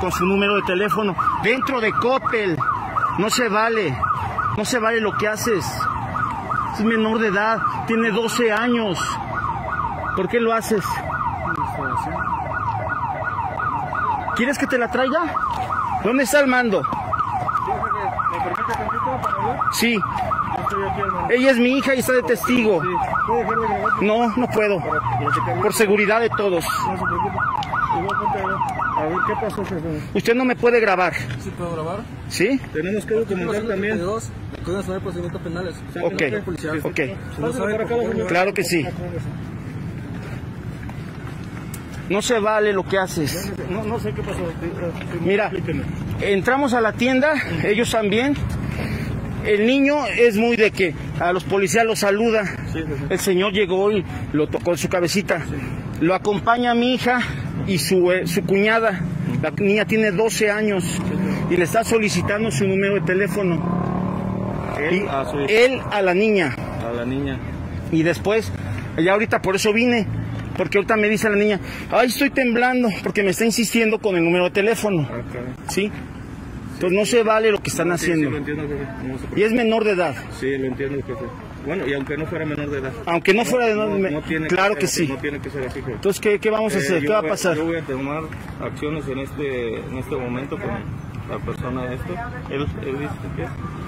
con su número de teléfono dentro de Coppel. No se vale, no se vale lo que haces. Es menor de edad, tiene 12 años. ¿Por qué lo haces? ¿Quieres que te la traiga? ¿Dónde está el mando? Sí, ella es mi hija y está de testigo. No, no puedo. Por seguridad de todos. A ver, ¿qué pasó, jefe? Usted no me puede grabar, ¿Sí puedo grabar? ¿sí? Tenemos que documentar también. Pueden saber procedimientos penales. Ok, ok. Si no sabe, para acá. Claro que sí. No se vale lo que haces. No, no sé qué pasó. Eh, Mira, explíqueme. entramos a la tienda, ellos también. El niño es muy de que a los policías los saluda. Sí, sí, sí. El señor llegó y lo tocó en su cabecita. Lo acompaña mi hija y su, eh, su cuñada. La niña tiene 12 años y le está solicitando su número de teléfono. Él Y a su él a la niña. a la niña. Y después, ya ahorita por eso vine, porque ahorita me dice la niña, ay, estoy temblando, porque me está insistiendo con el número de teléfono, Ah. ¿sí? Entonces no se vale lo que están Sí, sí, haciendo. lo entiendo, jefe. No. Y es menor de edad, Sí, lo entiendo, jefe. Bueno, y aunque no fuera menor de edad. aunque no fuera de edad, me- tiene claro que sí. No tiene que ser así. Entonces, ¿qué, qué vamos a Eh, hacer? ¿Qué va a pasar? Yo voy a tomar acciones en este, en este momento con la persona esto. Él, él dice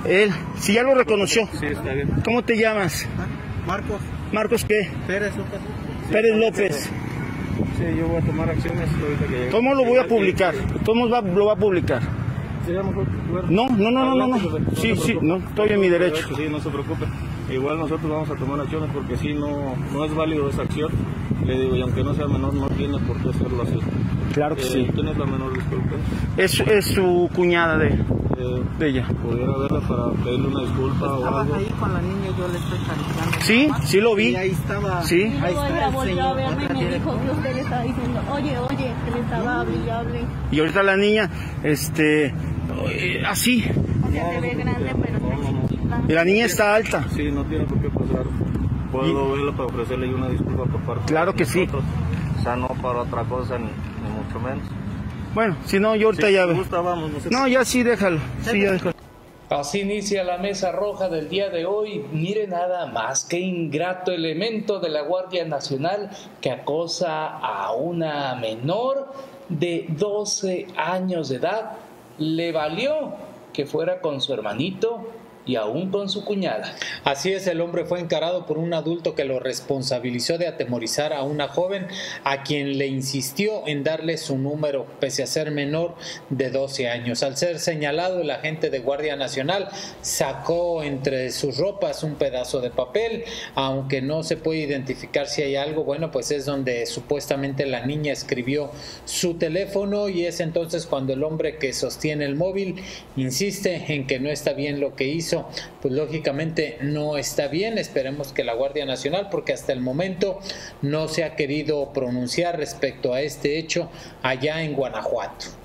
que. Él, si ya lo reconoció, Sí, está bien. ¿cómo te llamas? Marcos Marcos, ¿qué? Pérez López. Pérez López. Sí, yo voy a tomar acciones ahorita que llegue. ¿Cómo lo voy a publicar? ¿Cómo va- lo va a publicar? Sí. No, no, no, no, no, no. Sí, sí, no, estoy en mi derecho. Sí, no se preocupe. Igual nosotros vamos a tomar acciones porque si no, no es válido esa acción. Le digo, y aunque no sea menor, no tiene por qué hacerlo así. Claro que Eh, sí. ¿Quién es la menor, disculpe? Es, es su cuñada de, Eh, de ella. pudiera verla para pedirle una disculpa o Estabas algo. ahí con la niña, yo le estoy cargando. Sí, sí lo vi. Y ahí estaba. Sí. Y Ahí ella el volvió a verme y me dijo que usted le estaba diciendo, oye, oye, que le estaba hable y hable. Y ahorita la niña, este, así. O sea, se ve grande, pero. Y la niña está alta. Sí, no tiene por qué pasar. Puedo verla para ofrecerle una disculpa por parte Claro de que sí. O sea, no para otra cosa ni, ni mucho menos. Bueno, si no, yo ahorita Sí, ya si ve. gusta, vamos. No, sé. No, ya sí, déjalo. Sí, ya déjalo. Así inicia la mesa roja del día de hoy. Mire nada más que ingrato elemento de la Guardia Nacional que acosa a una menor de 12 años de edad. Le valió que fuera con su hermanito y aún con su cuñada. Así es, el hombre fue encarado por un adulto que lo responsabilizó de atemorizar a una joven a quien le insistió en darle su número pese a ser menor de 12 años. Al ser señalado, el agente de Guardia Nacional sacó entre sus ropas un pedazo de papel, aunque no se puede identificar si hay algo, bueno, pues es donde supuestamente la niña escribió su teléfono y es entonces cuando el hombre que sostiene el móvil insiste en que no está bien lo que hizo, pues lógicamente no está bien. Esperemos que la Guardia Nacional, porque hasta el momento no se ha querido pronunciar respecto a este hecho allá en Guanajuato.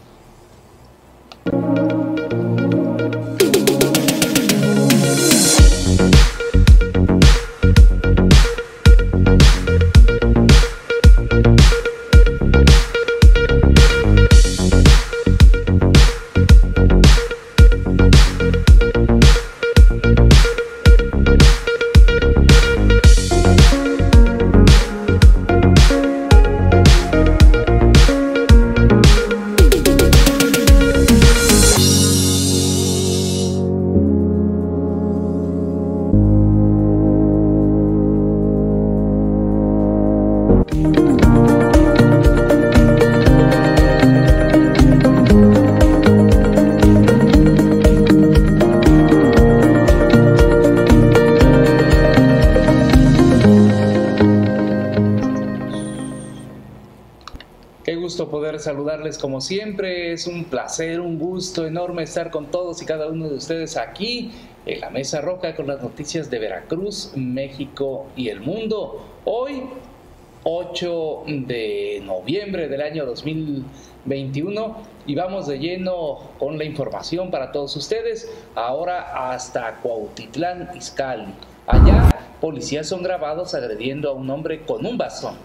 Qué gusto poder saludarles como siempre. Es un placer, un gusto enorme estar con todos y cada uno de ustedes aquí en la Mesa Roja con las noticias de Veracruz, México y el mundo. Hoy, 8 de noviembre del año 2021 y vamos de lleno con la información para todos ustedes. Ahora hasta Cuautitlán, Izcalli. Allá, policías son grabados agrediendo a un hombre con un bastón.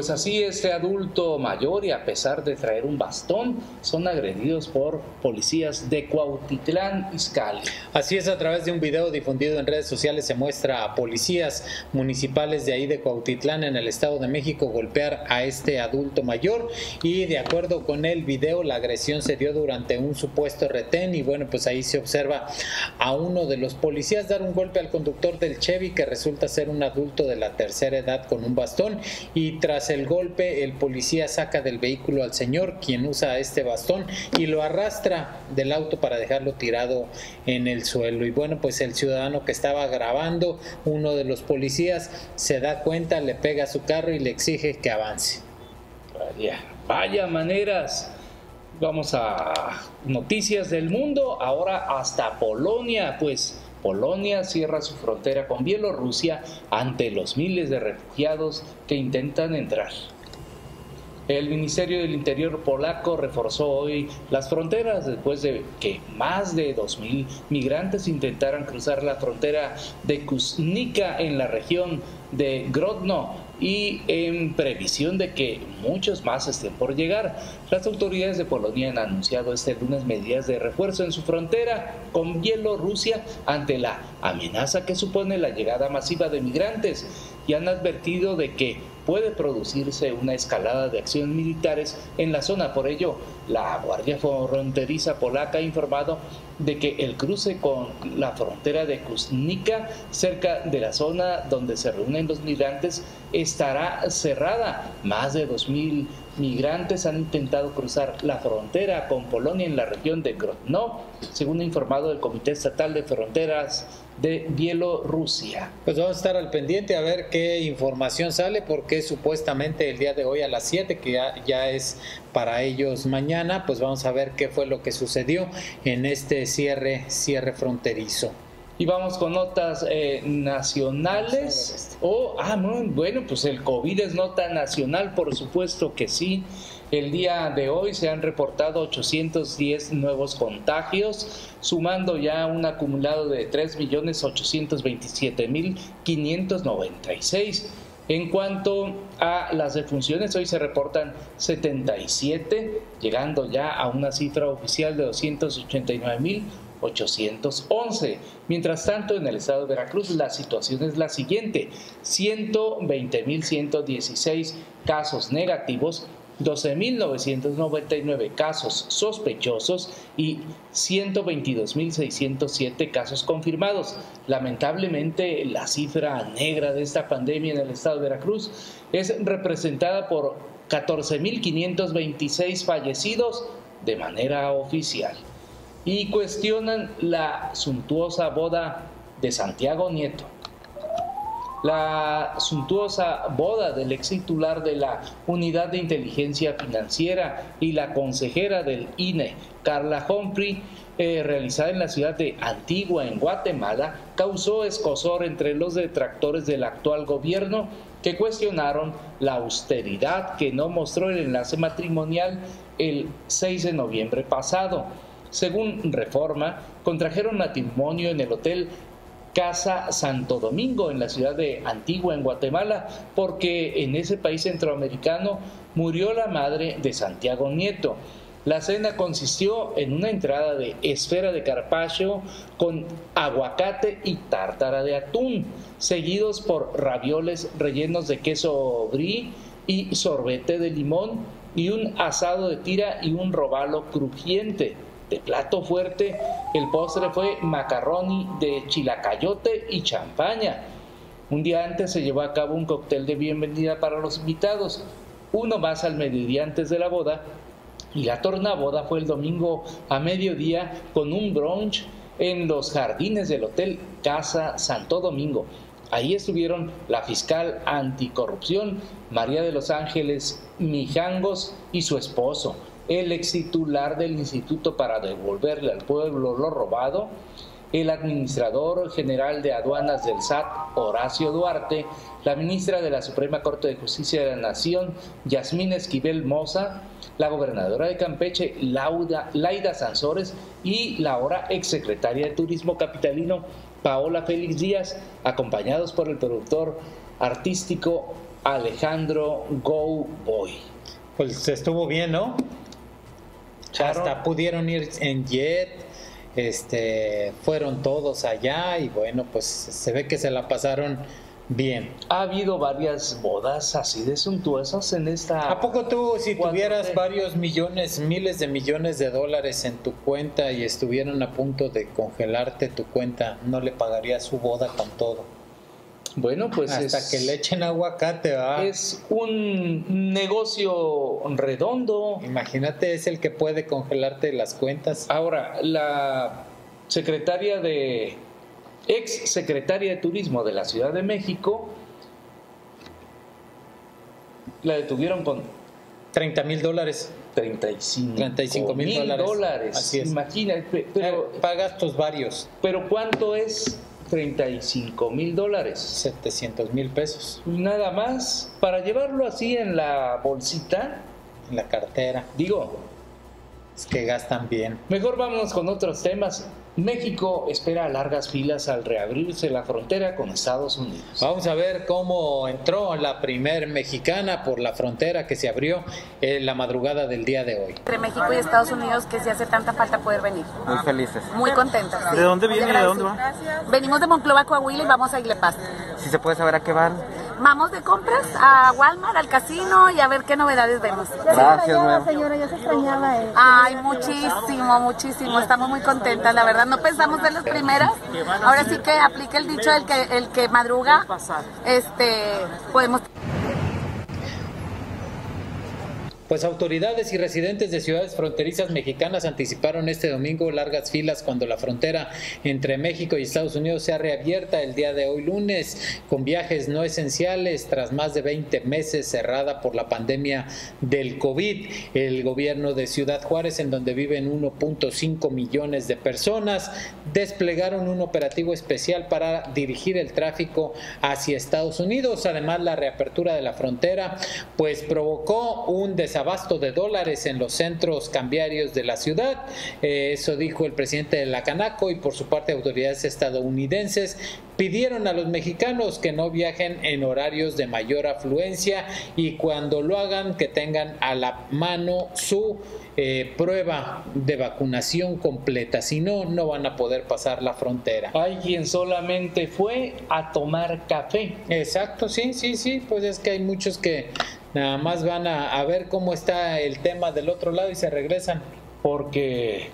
Pues así este adulto mayor y a pesar de traer un bastón, son agredidos por policías de Cuautitlán, Izcalli. Así es, a través de un video difundido en redes sociales se muestra a policías municipales de ahí de Cuautitlán en el Estado de México golpear a este adulto mayor y de acuerdo con el video la agresión se dio durante un supuesto retén y bueno pues ahí se observa a uno de los policías dar un golpe al conductor del Chevy que resulta ser un adulto de la tercera edad con un bastón y tras el golpe, el policía saca del vehículo al señor, quien usa este bastón, y lo arrastra del auto para dejarlo tirado en el suelo. Y bueno, pues el ciudadano que estaba grabando, uno de los policías, se da cuenta, le pega a su carro y le exige que avance. Vaya, vaya maneras. Vamos a noticias del mundo, ahora hasta Polonia, pues Polonia cierra su frontera con Bielorrusia ante los miles de refugiados que intentan entrar. El Ministerio del Interior polaco reforzó hoy las fronteras después de que más de 2.000 migrantes intentaran cruzar la frontera de Kuznica en la región de Grodno y en previsión de que muchos más estén por llegar. Las autoridades de Polonia han anunciado este lunes medidas de refuerzo en su frontera con Bielorrusia ante la amenaza que supone la llegada masiva de migrantes y han advertido de que puede producirse una escalada de acciones militares en la zona. Por ello, la Guardia Fronteriza polaca ha informado de que el cruce con la frontera de Kuznica, cerca de la zona donde se reúnen los migrantes, estará cerrada. Más de 2.000 migrantes han intentado cruzar la frontera con Polonia en la región de Grodno, según ha informado el Comité Estatal de Fronteras de Bielorrusia. Pues vamos a estar al pendiente a ver qué información sale, porque supuestamente el día de hoy a las 7, que ya, ya, es para ellos mañana, pues vamos a ver qué fue lo que sucedió en este cierre, cierre fronterizo. Y vamos con notas eh, nacionales. Oh, ah, bueno, pues el COVID es nota nacional, por supuesto que sí. El día de hoy se han reportado 810 nuevos contagios, sumando ya un acumulado de 3.827.596. En cuanto a las defunciones, hoy se reportan 77, llegando ya a una cifra oficial de 289.000 811. Mientras tanto, en el estado de Veracruz la situación es la siguiente. 120.116 casos negativos, 12.999 casos sospechosos y 122.607 casos confirmados. Lamentablemente, la cifra negra de esta pandemia en el estado de Veracruz es representada por 14.526 fallecidos de manera oficial y cuestionan la suntuosa boda de Santiago Nieto. La suntuosa boda del ex titular de la Unidad de Inteligencia Financiera y la consejera del INE, Carla Humphrey, eh, realizada en la ciudad de Antigua, en Guatemala, causó escosor entre los detractores del actual gobierno que cuestionaron la austeridad que no mostró el enlace matrimonial el 6 de noviembre pasado. Según Reforma, contrajeron matrimonio en el hotel Casa Santo Domingo en la ciudad de Antigua, en Guatemala, porque en ese país centroamericano murió la madre de Santiago Nieto. La cena consistió en una entrada de esfera de carpaccio con aguacate y tártara de atún, seguidos por ravioles rellenos de queso brie y sorbete de limón y un asado de tira y un robalo crujiente de plato fuerte, el postre fue macarroni de chilacayote y champaña. Un día antes se llevó a cabo un cóctel de bienvenida para los invitados, uno más al mediodía antes de la boda, y la tornaboda fue el domingo a mediodía con un brunch en los jardines del Hotel Casa Santo Domingo. Ahí estuvieron la fiscal anticorrupción María de los Ángeles Mijangos y su esposo, el ex titular del Instituto para devolverle al pueblo lo robado, el administrador general de aduanas del SAT, Horacio Duarte, la ministra de la Suprema Corte de Justicia de la Nación, Yasmín Esquivel Moza, la gobernadora de Campeche, Lauda, Laida Sansores, y la ahora exsecretaria de Turismo Capitalino, Paola Félix Díaz, acompañados por el productor artístico Alejandro Go Boy. Pues estuvo bien, ¿no? Hasta pudieron ir en jet, este, fueron todos allá y bueno, pues se ve que se la pasaron bien. Ha habido varias bodas así de suntuosas en esta... ¿A poco tú, si tuvieras varios millones, miles de millones de dólares en tu cuenta y estuvieran a punto de congelarte tu cuenta, no le pagarías su boda con todo? Bueno, pues Hasta es, que le echen aguacate, ¿va? es un negocio redondo. Imagínate, es el que puede congelarte las cuentas. Ahora, la secretaria de ex secretaria de Turismo de la Ciudad de México la detuvieron con 30 mil dólares. 35 35 mil dólares. Así es. Imagínate, pero, Pero pagas tus varios, pero ¿cuánto es 35 mil dólares? 700 mil pesos nada más, para llevarlo así en la bolsita, en la cartera. digo, Es que gastan bien. Mejor vámonos con otros temas. México espera largas filas al reabrirse la frontera con Estados Unidos. Vamos a ver cómo entró la primer mexicana por la frontera que se abrió en la madrugada del día de hoy. entre México y Estados Unidos que se hace tanta falta poder venir. Muy felices. Muy contentas. sí. ¿De dónde Muy viene y de dónde agradecidas. Venimos de Monclova, Coahuila y vamos a Iglepaz. Si se puede saber a qué van. Vamos de compras a Walmart, al casino y a ver qué novedades vemos. Gracias, nuevo. señora, ya se extrañaba él. Ay, muchísimo, muchísimo. Estamos muy contentas, la verdad. No pensamos ser las primeras. Ahora sí que aplica el dicho el que el que madruga, este, podemos Pues autoridades y residentes de ciudades fronterizas mexicanas anticiparon este domingo largas filas cuando la frontera entre México y Estados Unidos sea reabierta el día de hoy lunes con viajes no esenciales tras más de 20 meses cerrada por la pandemia del COVID. El gobierno de Ciudad Juárez, en donde viven 1.5 millones de personas, desplegaron un operativo especial para dirigir el tráfico hacia Estados Unidos. Además, la reapertura de la frontera pues provocó un desabasto de dólares en los centros cambiarios de la ciudad. Eh, eso dijo el presidente de la Canaco y por su parte autoridades estadounidenses pidieron a los mexicanos que no viajen en horarios de mayor afluencia y cuando lo hagan que tengan a la mano su eh, prueba de vacunación completa, si no, no van a poder pasar la frontera. Hay quien solamente fue a tomar café. Exacto, sí, sí, sí, pues es que hay muchos que nada más van a, a ver cómo está el tema del otro lado y se regresan. Porque,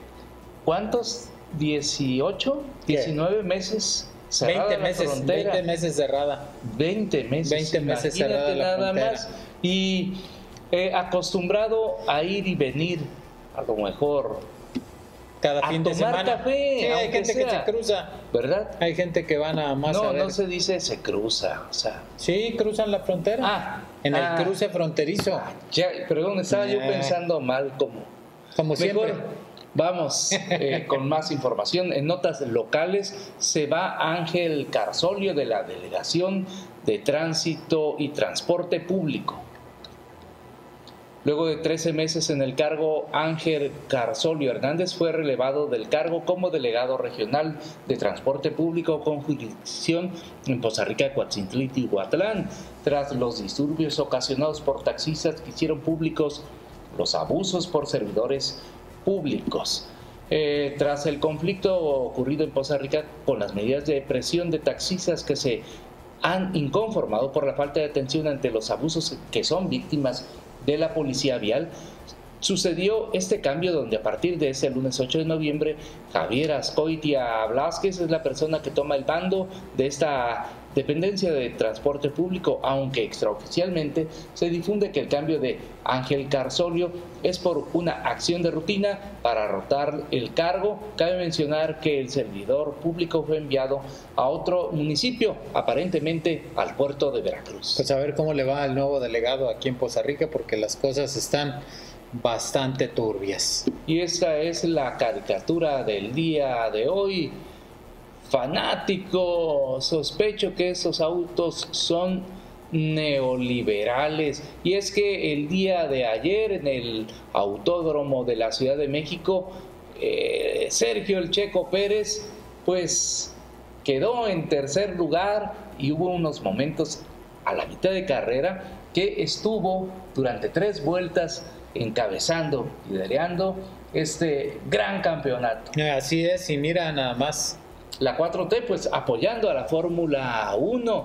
¿cuántos? ¿18? ¿Qué? ¿19 meses? cerrada 20 la meses, frontera? 20 meses cerrada. 20 meses. 20 meses cerrada la nada frontera. más. Y eh, acostumbrado a ir y venir, a lo mejor, Cada A fin de tomar semana. café, sí, hay gente que sea. se cruza. ¿verdad? Hay gente que van a más no, a ver. no se dice se cruza, o sea. Sí, cruzan la frontera. Ah, en ah. el cruce fronterizo. Ya, perdón, estaba yo pensando mal como. Como siempre. Mejor vamos eh, con más información. En notas locales se va Ángel Carzolio de la Delegación de Tránsito y Transporte Público. Luego de 13 meses en el cargo, Ángel Carzolio Hernández fue relevado del cargo como delegado regional de transporte público con jurisdicción en Poza Rica, Coatzintlán y Huatlán, tras los disturbios ocasionados por taxistas que hicieron públicos los abusos por servidores públicos. Eh, tras el conflicto ocurrido en Poza Rica con las medidas de presión de taxistas que se han inconformado por la falta de atención ante los abusos que son víctimas de la policía vial, sucedió este cambio donde a partir de ese lunes 8 de noviembre, Javier Ascoitia Blasquez es la persona que toma el bando de esta dependencia de transporte público, aunque extraoficialmente se difunde que el cambio de Ángel Carzolio es por una acción de rutina para rotar el cargo. Cabe mencionar que el servidor público fue enviado a otro municipio, aparentemente al puerto de Veracruz. Pues a ver cómo le va al nuevo delegado aquí en Poza Rica, porque las cosas están bastante turbias. Y esta es la caricatura del día de hoy. Fanático, sospecho que esos autos son neoliberales. Y es que el día de ayer en el autódromo de la Ciudad de México, eh, Sergio El Checo Pérez, pues quedó en tercer lugar y hubo unos momentos a la mitad de carrera que estuvo durante tres vueltas encabezando, liderando este gran campeonato. Así es, y mira nada más. La 4T pues apoyando a la Fórmula 1,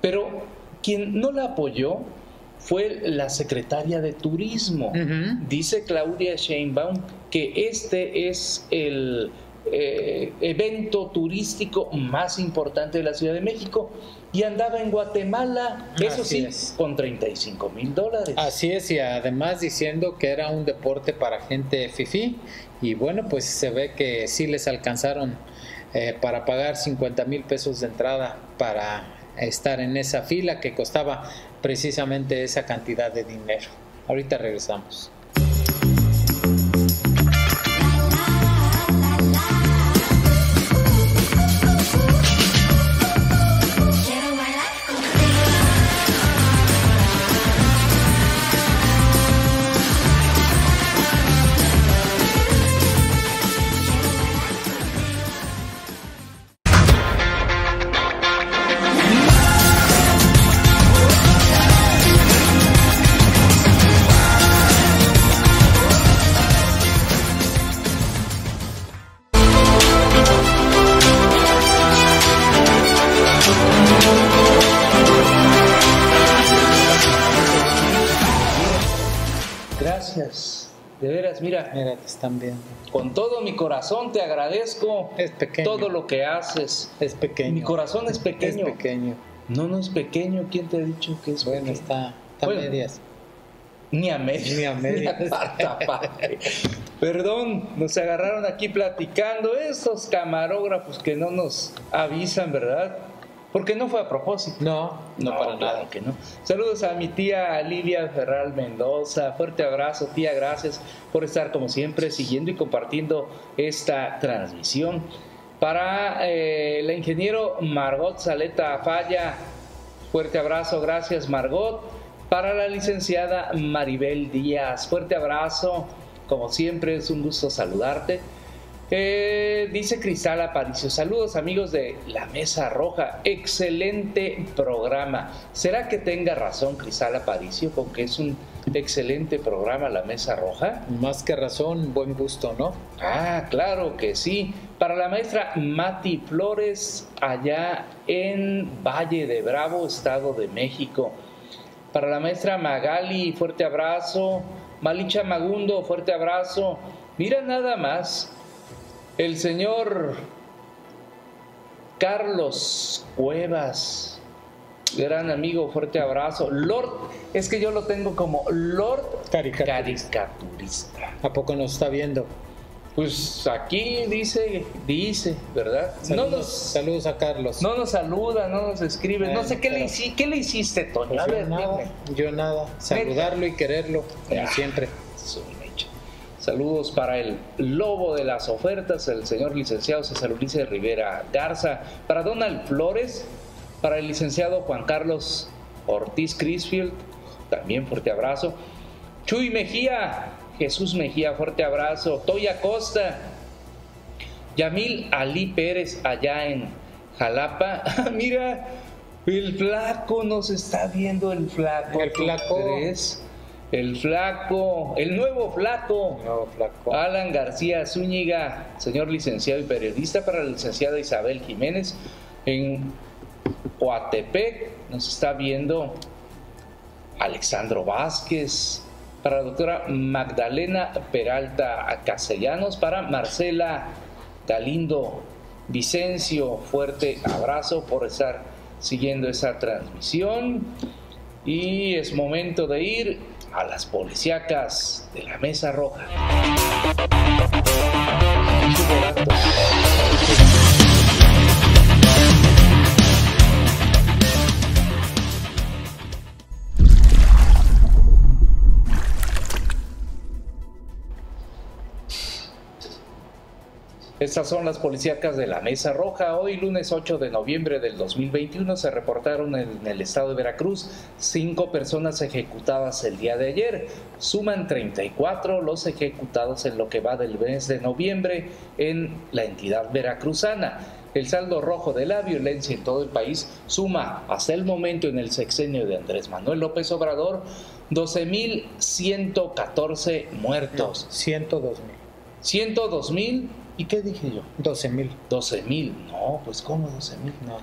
pero quien no la apoyó fue la secretaria de Turismo. Dice Claudia Sheinbaum que este es el eh, evento turístico más importante de la Ciudad de México y andaba en Guatemala, eso sí, con 35 mil dólares. Así es, y además diciendo que era un deporte para gente fifi y bueno, pues se ve que sí les alcanzaron eh, para pagar 50 mil pesos de entrada para estar en esa fila que costaba precisamente esa cantidad de dinero. Ahorita regresamos. Con todo mi corazón te agradezco es pequeño. todo lo que haces. Es pequeño. Mi corazón es pequeño. Es pequeño. No, no es pequeño. ¿Quién te ha dicho que es bueno? Está, está medias. Ni a medias. Ni a medias. Perdón, nos agarraron aquí platicando estos camarógrafos que no nos avisan, ¿verdad? Porque no fue a propósito. No, no, para nada. que no. Saludos a mi tía Lidia Ferral Mendoza. Fuerte abrazo, tía. Gracias por estar como siempre siguiendo y compartiendo esta transmisión. Para eh, el ingeniero Margot Saleta Falla, fuerte abrazo, gracias Margot. Para la licenciada Maribel Díaz, fuerte abrazo, como siempre es un gusto saludarte. Eh, dice Cristal Aparicio, saludos amigos de La Mesa Roja, excelente programa. ¿Será que tenga razón Cristal Aparicio con que es un excelente programa La Mesa Roja? Más que razón, buen gusto, ¿no? Ah, claro que sí. Para la maestra Mati Flores, allá en Valle de Bravo, Estado de México. Para la maestra Magali, fuerte abrazo. Malicha Magundo, fuerte abrazo. Mira nada más, el señor Carlos Cuevas, gran amigo, fuerte abrazo. Lord, es que yo lo tengo como Lord caricaturista. ¿A poco nos está viendo? Pues aquí dice, dice, ¿verdad? Saludos, no nos, saludos a Carlos. No nos saluda, no nos escribe. no sé qué le, ¿qué le hiciste, Toño. Pues yo, nada, yo nada, saludarlo y quererlo, como siempre. Saludos para el lobo de las ofertas, el señor licenciado César Ulises Rivera Garza, para Donald Flores, para el licenciado Juan Carlos Ortiz Crisfield, también fuerte abrazo. Chuy Mejía, Jesús Mejía, fuerte abrazo. Toya Costa, Yamil Ali Pérez, allá en Jalapa. Mira, el flaco nos está viendo, el flaco. El flaco el flaco, el nuevo flaco, nuevo flaco. Alan García Zúñiga, señor licenciado y periodista para la licenciada Isabel Jiménez en Coatepec, nos está viendo Alexandro Vázquez, para la doctora Magdalena Peralta Castellanos, para Marcela Galindo Vicencio, fuerte abrazo por estar siguiendo esa transmisión. Y es momento de ir a las policíacas de la Mesa Roja. Estas son las policíacas de la Mesa Roja. Hoy, lunes 8 de noviembre del 2021, se reportaron en el estado de Veracruz cinco personas ejecutadas el día de ayer. Suman 34 los ejecutados en lo que va del mes de noviembre en la entidad veracruzana. el saldo rojo de la violencia en todo el país suma hasta el momento en el sexenio de Andrés Manuel López Obrador 12.114 muertos. 102 mil. 102 mil. ¿Y qué dije yo? 12 mil. 12 mil. No, pues ¿cómo 12 mil? No.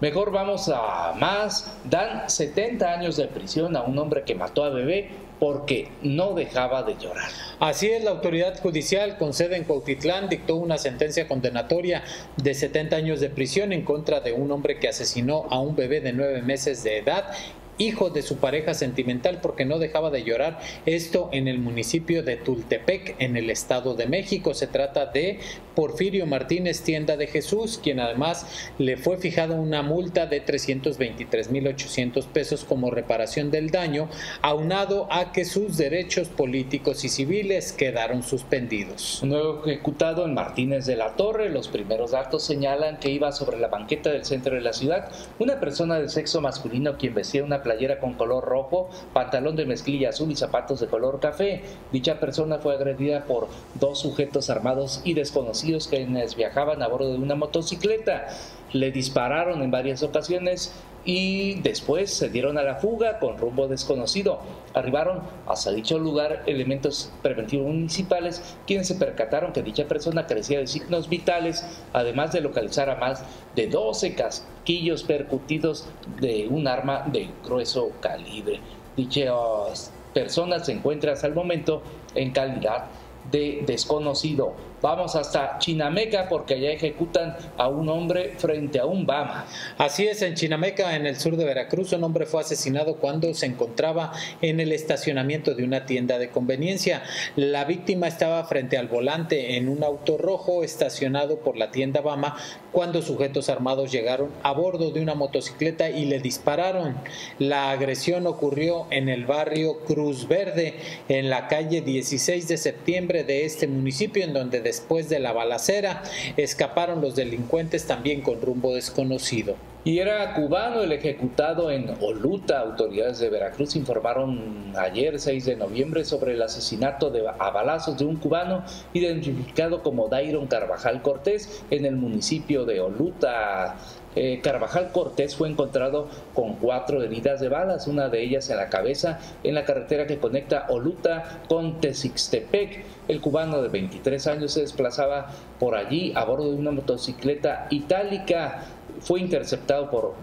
Mejor vamos a más. Dan 70 años de prisión a un hombre que mató a bebé porque no dejaba de llorar. Así es, la autoridad judicial con sede en Cuautitlán dictó una sentencia condenatoria de 70 años de prisión en contra de un hombre que asesinó a un bebé de nueve meses de edad hijo de su pareja sentimental porque no dejaba de llorar. Esto en el municipio de Tultepec, en el Estado de México. Se trata de Porfirio Martínez Tienda de Jesús, quien además le fue fijada una multa de 323.800 pesos como reparación del daño, aunado a que sus derechos políticos y civiles quedaron suspendidos. Nuevo ejecutado en Martínez de la Torre. Los primeros datos señalan que iba sobre la banqueta del centro de la ciudad una persona de sexo masculino quien vestía una playera con color rojo, pantalón de mezclilla azul y zapatos de color café. Dicha persona fue agredida por dos sujetos armados y desconocidos quienes viajaban a bordo de una motocicleta. Le dispararon en varias ocasiones y después se dieron a la fuga con rumbo desconocido. Arribaron hasta dicho lugar elementos preventivos municipales quienes se percataron que dicha persona carecía de signos vitales, además de localizar a más de 12 casquillos percutidos de un arma de grueso calibre. Dichas personas se encuentran hasta el momento en calidad de desconocido. Vamos hasta Chinameca porque allá ejecutan a un hombre frente a un Bama. Así es, en Chinameca, en el sur de Veracruz, un hombre fue asesinado cuando se encontraba en el estacionamiento de una tienda de conveniencia. La víctima estaba frente al volante en un auto rojo estacionado por la tienda Bama cuando sujetos armados llegaron a bordo de una motocicleta y le dispararon. La agresión ocurrió en el barrio Cruz Verde, en la calle 16 de septiembre de este municipio, en donde después de la balacera escaparon los delincuentes también con rumbo desconocido. Y era cubano el ejecutado en Oluta. Autoridades de Veracruz informaron ayer, 6 de noviembre, sobre el asesinato de, a balazos de un cubano identificado como Dairon Carvajal Cortés en el municipio de Oluta. Eh, Carvajal Cortés fue encontrado con cuatro heridas de balas, una de ellas en la cabeza, en la carretera que conecta Oluta con Texixtepec. El cubano de 23 años se desplazaba por allí a bordo de una motocicleta itálica. Fue interceptado por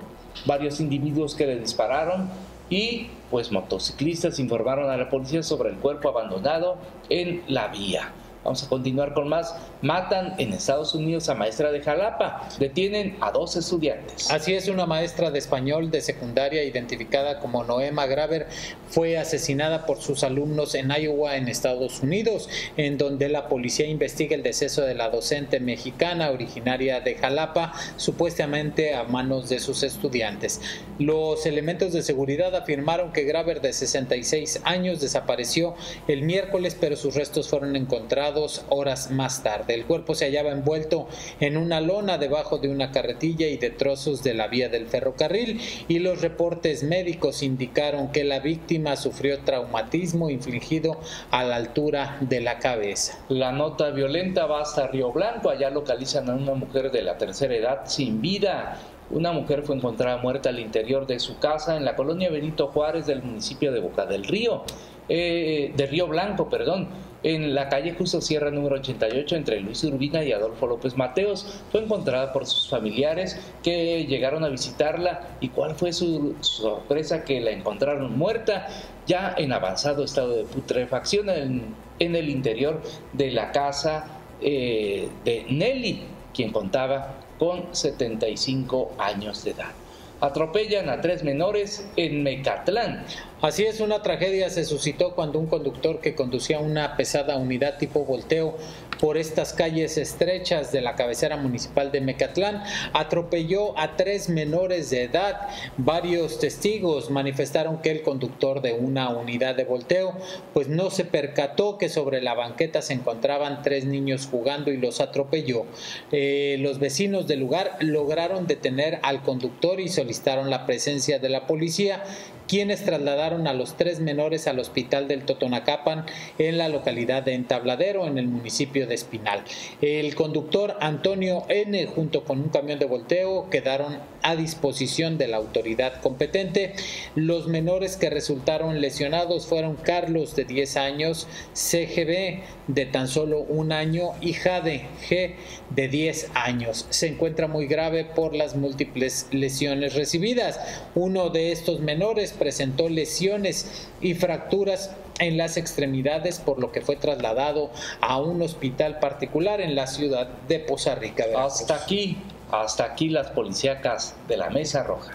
varios individuos que le dispararon y pues motociclistas informaron a la policía sobre el cuerpo abandonado en la vía. Vamos a continuar con más. Matan en Estados Unidos a maestra de Jalapa. Detienen a dos estudiantes. Así es, una maestra de español de secundaria identificada como Noema Graver fue asesinada por sus alumnos en Iowa, en Estados Unidos, en donde la policía investiga el deceso de la docente mexicana originaria de Jalapa, supuestamente a manos de sus estudiantes. Los elementos de seguridad afirmaron que Graver, de 66 años, desapareció el miércoles, pero sus restos fueron encontrados horas más tarde. El cuerpo se hallaba envuelto en una lona debajo de una carretilla y de trozos de la vía del ferrocarril y los reportes médicos indicaron que la víctima sufrió traumatismo infligido a la altura de la cabeza. La nota violenta va hasta Río Blanco. Allá localizan a una mujer de la tercera edad sin vida. Una mujer fue encontrada muerta al interior de su casa en la colonia Benito Juárez del municipio de Boca del Río, eh, de Río Blanco, perdón en la calle Justo Sierra número 88 entre Luis Urbina y Adolfo López Mateos. Fue encontrada por sus familiares que llegaron a visitarla. Y cuál fue su sorpresa que la encontraron muerta ya en avanzado estado de putrefacción en, el interior de la casa eh, de Nelly, quien contaba con 75 años de edad atropellan a tres menores en Mecatlán. Así es, una tragedia se suscitó cuando un conductor que conducía una pesada unidad tipo volteo por estas calles estrechas de la cabecera municipal de Mecatlán atropelló a tres menores de edad. Varios testigos manifestaron que el conductor de una unidad de volteo pues no se percató que sobre la banqueta se encontraban tres niños jugando y los atropelló. Eh, los vecinos del lugar lograron detener al conductor y solicitaron la presencia de la policía quienes trasladaron a los tres menores al hospital del Totonacapan en la localidad de Entabladero, en el municipio de Espinal. El conductor Antonio N, junto con un camión de volteo, quedaron a disposición de la autoridad competente. Los menores que resultaron lesionados fueron Carlos, de 10 años, CGB, de tan solo un año, y Jade G, de 10 años. Se encuentra muy grave por las múltiples lesiones recibidas. Uno de estos menores presentó lesiones y fracturas en las extremidades, por lo que fue trasladado a un hospital particular en la ciudad de Poza Rica. Hasta aquí, hasta aquí las policíacas de la Mesa Roja.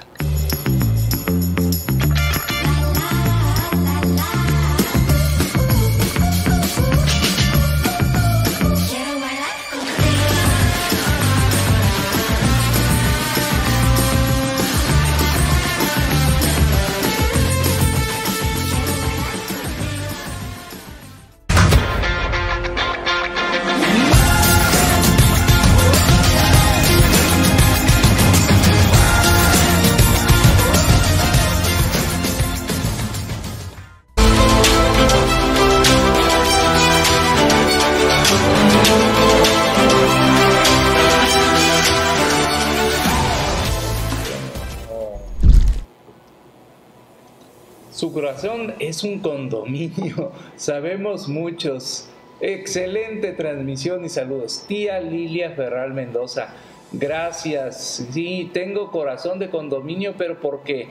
Es un condominio, sabemos muchos. Excelente transmisión y saludos. Tía Lilia Ferral Mendoza, gracias. Sí, tengo corazón de condominio, pero porque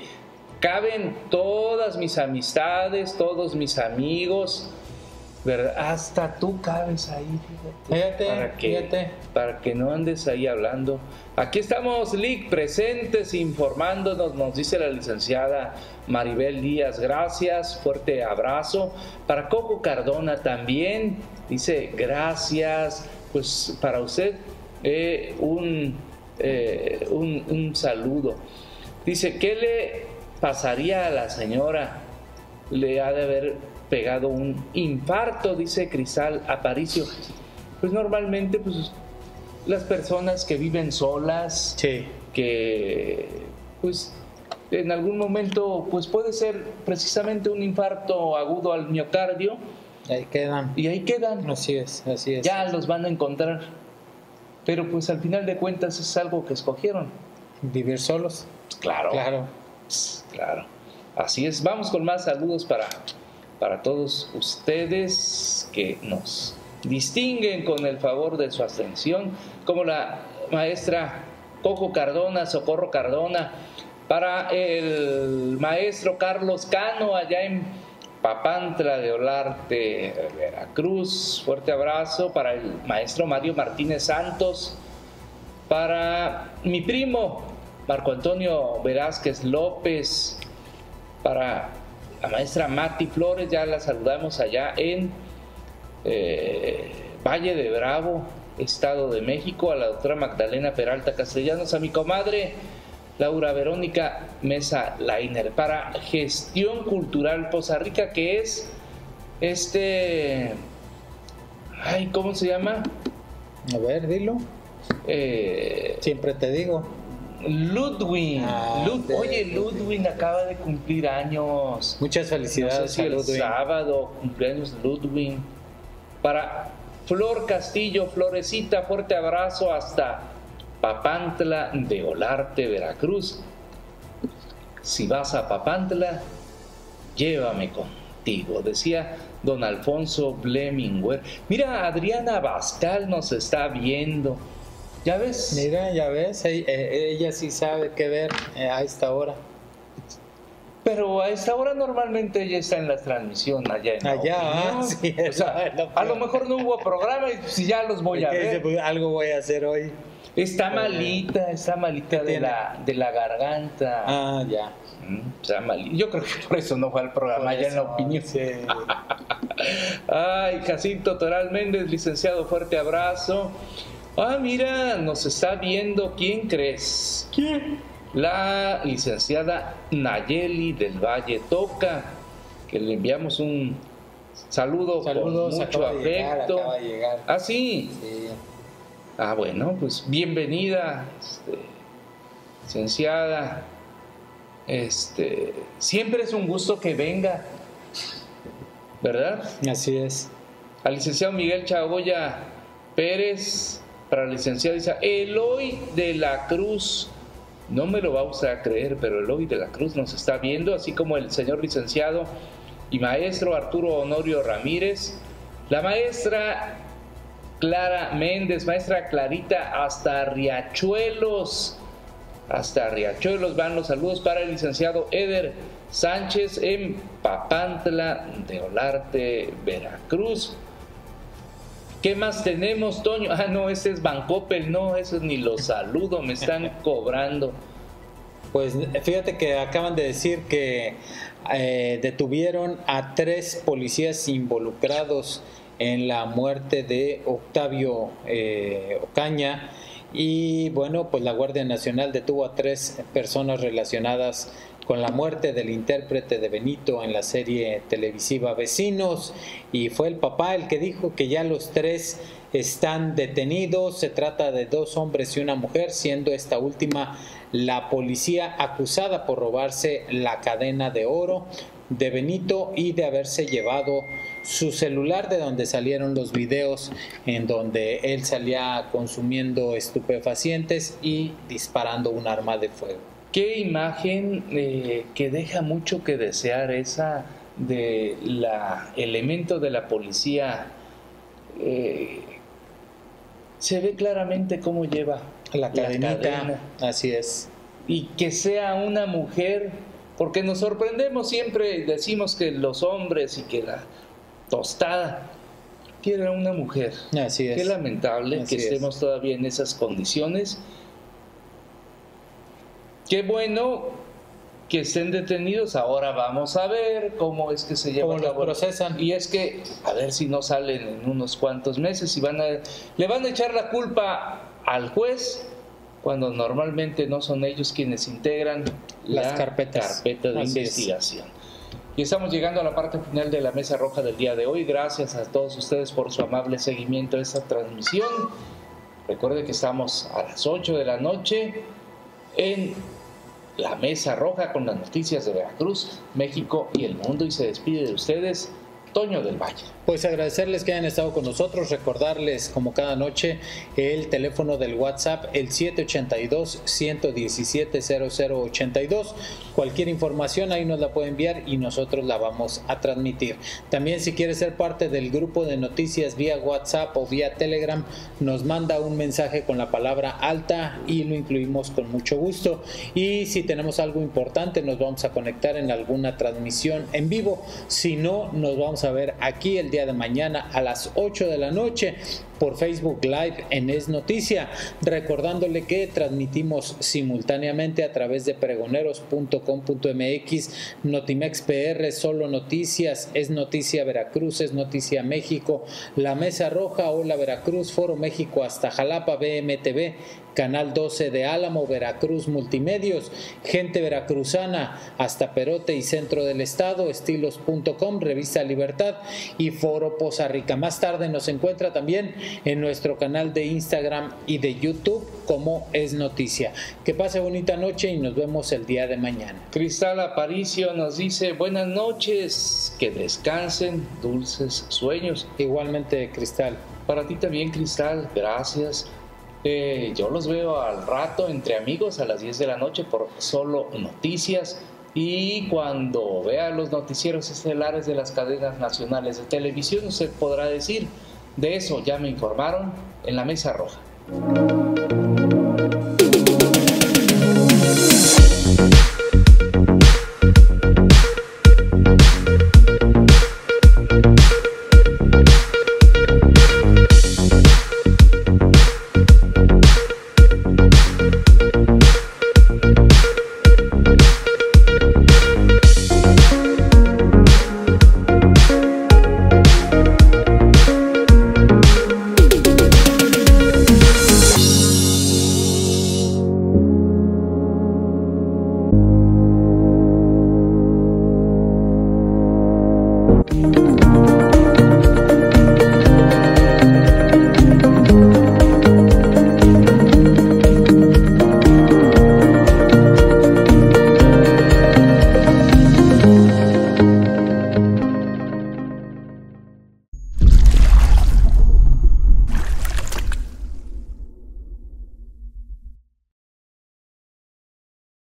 caben todas mis amistades, todos mis amigos. ¿Verdad? Hasta tú cabes ahí, fíjate. Fíjate, para que, fíjate. Para que no andes ahí hablando. Aquí estamos, Lick, presentes, informándonos, nos dice la licenciada Maribel Díaz. Gracias, fuerte abrazo. Para Coco Cardona también, dice gracias. Pues para usted, eh, un, eh, un, un saludo. Dice, ¿qué le pasaría a la señora? Le ha de haber pegado un infarto, dice Cristal Aparicio. Pues normalmente, pues las personas que viven solas, Sí. que pues en algún momento pues puede ser precisamente un infarto agudo al miocardio Ahí quedan. y ahí quedan. Así es, así es. Ya los van a encontrar. Pero pues al final de cuentas es algo que escogieron. Vivir solos. Claro. Claro. Claro. Así es. Vamos con más saludos para, para todos ustedes que nos distinguen con el favor de su atención, como la maestra Coco Cardona, Socorro Cardona, para el maestro Carlos Cano allá en Papantla de Olarte, Veracruz. Fuerte abrazo para el maestro Mario Martínez Santos, para mi primo Marco Antonio Velázquez López, para la maestra Mati Flores, ya la saludamos allá en eh, Valle de Bravo, Estado de México, a la doctora Magdalena Peralta Castellanos, a mi comadre Laura Verónica Mesa Lainer, para Gestión Cultural Poza Rica, que es este, ay, ¿cómo se llama? A ver, dilo. Eh, Siempre te digo. Ludwig, Ah, Lud- oye, Ludwig acaba de cumplir años. Muchas No sé felicidades si el Ludwig. sábado, cumpleaños Ludwig. Para Flor Castillo, Florecita, fuerte abrazo hasta Papantla de Olarte, Veracruz. Si vas a Papantla, llévame contigo, decía don Alfonso Blemingwer. Mira, Adriana Bascal nos está viendo. ¿Ya ves? Mira, ya ves, ella, eh, ella sí sabe qué ver eh, a esta hora. Pero a esta hora normalmente ella está en la transmisión allá en Allá, ah, sí, O sea, a lo mejor no hubo programa y si ya los voy a ver. pues, algo voy a hacer hoy. Está malita, está malita de la, de la garganta. Ah, ya. Mm, Está malita. Yo creo que por eso no fue al programa allá en la eso, opinión. sí. Ay, Jacinto Toral Méndez, licenciado, fuerte abrazo. Ah, mira, nos está viendo, ¿quién crees? ¿Quién? La licenciada Nayeli del Valle Toca, que le enviamos un saludo Saludos, con mucho llegar, afecto. acaba de llegar. Ah, sí. Sí. Ah, bueno, pues bienvenida, este, licenciada. este, siempre es un gusto que venga, ¿verdad? Así es. Al licenciado Miguel Chagoya Pérez, para la licenciada dice, Eloy de la Cruz, no me lo va a a creer, pero Eloy de la Cruz nos está viendo, así como el señor licenciado y maestro Arturo Honorio Ramírez, la maestra Clara Méndez, maestra Clarita, hasta Riachuelos, hasta Riachuelos van los saludos para el licenciado Eder Sánchez en Papantla de Olarte, Veracruz. ¿Qué más tenemos, Toño? Ah, no, ese es Bancoppel, no, eso ni lo saludo, me están cobrando. Pues fíjate que acaban de decir que eh, detuvieron a tres policías involucrados en la muerte de Octavio eh, Ocaña y bueno, pues la Guardia Nacional detuvo a tres personas relacionadas con la muerte del intérprete de Benito en la serie televisiva Vecinos y fue el papá el que dijo que ya los tres están detenidos. Se trata de dos hombres y una mujer, siendo esta última la policía acusada por robarse la cadena de oro de Benito y de haberse llevado su celular de donde salieron los videos en donde él salía consumiendo estupefacientes y disparando un arma de fuego. Qué imagen eh, que deja mucho que desear esa de la elemento de la policía. Eh, se ve claramente cómo lleva la cadenita, así es. Y que sea una mujer, porque nos sorprendemos siempre, decimos que los hombres y que la tostada, que era una mujer. Así es. Qué lamentable que estemos todavía en esas condiciones. Qué bueno que estén detenidos. Ahora vamos a ver cómo es que se llevan ¿Cómo lo procesan? Y es que, a ver si no salen en unos cuantos meses y van a, le van a echar la culpa al juez cuando normalmente no son ellos quienes integran las la carpetas carpeta de investigación. Y estamos llegando a la parte final de la mesa roja del día de hoy. Gracias a todos ustedes por su amable seguimiento de esta transmisión. Recuerde que estamos a las 8 de la noche en la mesa roja con las noticias de Veracruz, México y el mundo. Y se despide de ustedes Toño del Valle. Pues agradecerles que hayan estado con nosotros, recordarles como cada noche el teléfono del WhatsApp, el 782-117-0082. Cualquier información ahí nos la puede enviar y nosotros la vamos a transmitir. También si quiere ser parte del grupo de noticias vía WhatsApp o vía Telegram, nos manda un mensaje con la palabra alta y lo incluimos con mucho gusto. Y si tenemos algo importante, nos vamos a conectar en alguna transmisión en vivo. Si no, nos vamos a ver aquí el día de mañana a las 8 de la noche por Facebook Live en Es Noticia, recordándole que transmitimos simultáneamente a través de pregoneros.com.mx, Notimex PR, Solo Noticias, Es Noticia Veracruz, Es Noticia México, La Mesa Roja, Hola Veracruz, Foro México hasta Jalapa, BMTV, Canal 12 de Álamo, Veracruz Multimedios, Gente Veracruzana, hasta Perote y Centro del Estado, estilos.com, Revista Libertad y Foro Poza Rica. Más tarde nos encuentra también en nuestro canal de Instagram y de YouTube como es noticia. Que pase bonita noche y nos vemos el día de mañana. Cristal Aparicio nos dice buenas noches, que descansen, dulces sueños. Igualmente, Cristal. Para ti también, Cristal, gracias. Eh, yo los veo al rato entre amigos a las 10 de la noche por solo noticias. Y cuando vea los noticieros estelares de las cadenas nacionales de televisión, usted podrá decir, de eso ya me informaron en la mesa roja.